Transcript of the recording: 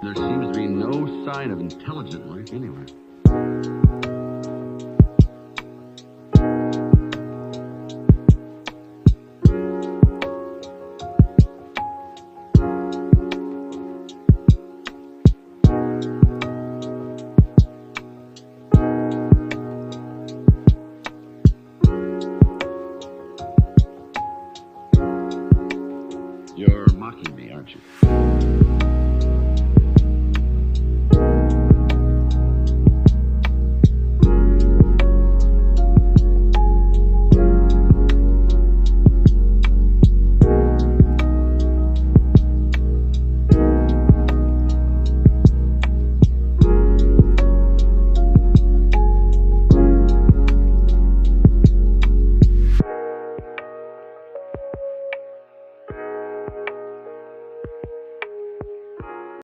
There seems to be no sign of intelligent life anywhere. You're mocking me, aren't you?